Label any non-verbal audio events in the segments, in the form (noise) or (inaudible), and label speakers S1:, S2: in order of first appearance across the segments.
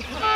S1: Ah! (laughs)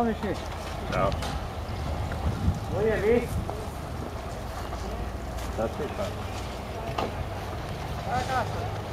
S1: Ciao Michel.
S2: Ciao.
S1: Voi lì?
S2: Da te fa.
S1: A casa.